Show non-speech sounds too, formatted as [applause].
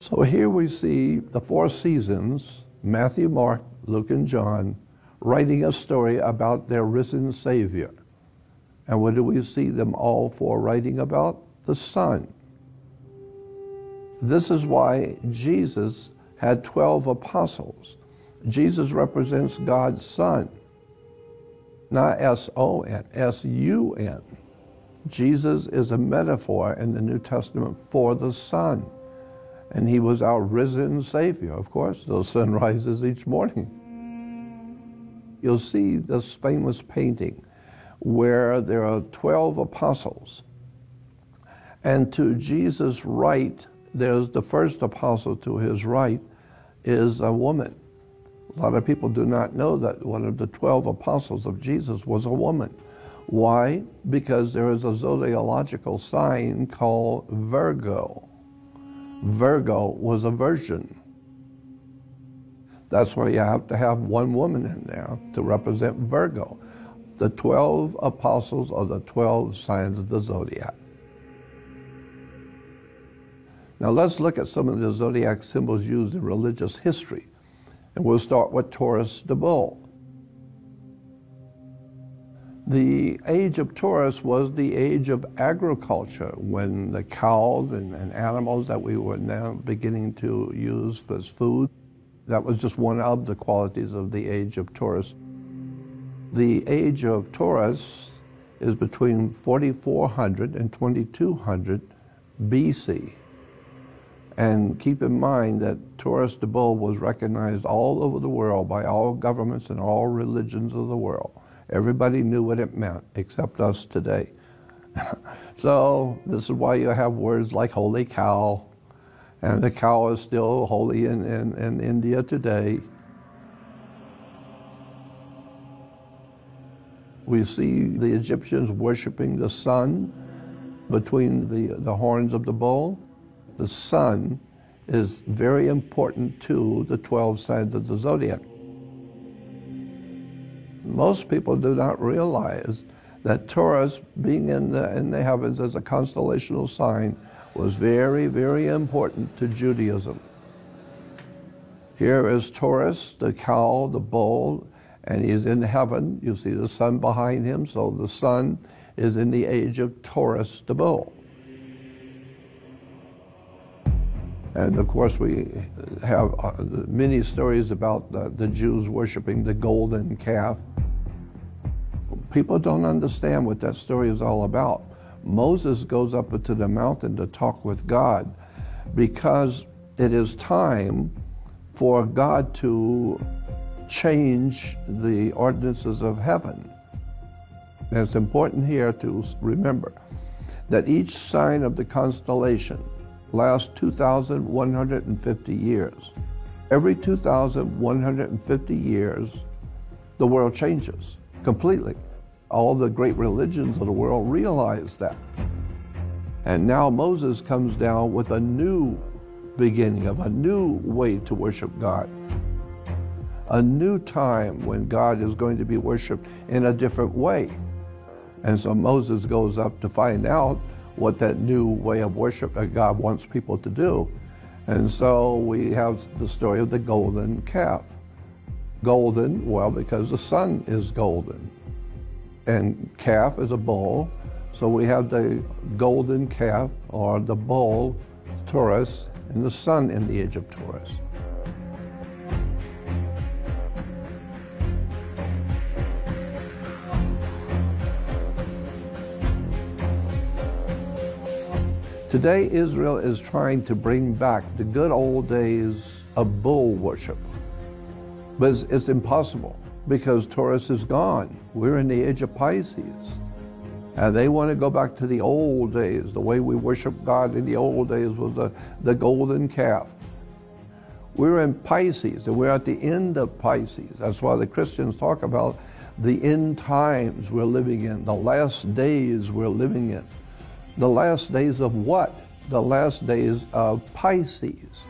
So here we see the four seasons Matthew, Mark, Luke, and John writing a story about their risen Savior. And what do we see them all for writing about? The Sun. This is why Jesus had 12 apostles. Jesus represents God's Son, not S O N, S U N. Jesus is a metaphor in the New Testament for the sun. And he was our risen Savior, of course. The sun rises each morning. You'll see this famous painting where there are 12 apostles. And to Jesus' right, there's the first apostle to his right is a woman. A lot of people do not know that one of the 12 apostles of Jesus was a woman. Why? Because there is a zodiacal sign called Virgo. Virgo was a virgin. That's why you have to have one woman in there to represent Virgo. The 12 apostles are the 12 signs of the zodiac. Now let's look at some of the zodiac symbols used in religious history. And we'll start with Taurus the bull. The age of Taurus was the age of agriculture when the cows and, and, animals that we were now beginning to use as food, that was just one of the qualities of the age of Taurus. The age of Taurus is between 4400 and 2200 BC. And keep in mind that Taurus the bull was recognized all over the world by all governments and all religions of the world. Everybody knew what it meant except us today. [laughs] so this is why you have words like holy cow, and the cow is still holy in, in, in India today. We see the Egyptians worshiping the sun between the, the horns of the bull. The sun is very important to the 12 signs of the zodiac most people do not realize that Taurus, being in the, in the heavens as a constellational sign, was very, very important to Judaism. Here is Taurus, the cow, the bull, and he's in heaven. You see the sun behind him, so the sun is in the age of Taurus, the bull. And of course, we have uh, many stories about the, the Jews worshiping the golden calf. People don't understand what that story is all about. Moses goes up into the mountain to talk with God because it is time for God to change the ordinances of heaven. And it's important here to remember that each sign of the constellation lasts 2,150 years. Every 2,150 years, the world changes completely all the great religions of the world realize that. And now Moses comes down with a new beginning of a new way to worship God. A new time when God is going to be worshiped in a different way. And so Moses goes up to find out what that new way of worship that God wants people to do. And so we have the story of the golden calf. Golden, well, because the sun is golden and calf is a bull. So we have the golden calf or the bull, Taurus, and the sun in the age of Taurus. Today, Israel is trying to bring back the good old days of bull worship, but it's, it's impossible because Taurus is gone. We're in the age of Pisces. And they want to go back to the old days. The way we worship God in the old days was the, the golden calf. We're in Pisces, and we're at the end of Pisces. That's why the Christians talk about the end times we're living in, the last days we're living in. The last days of what? The last days of Pisces.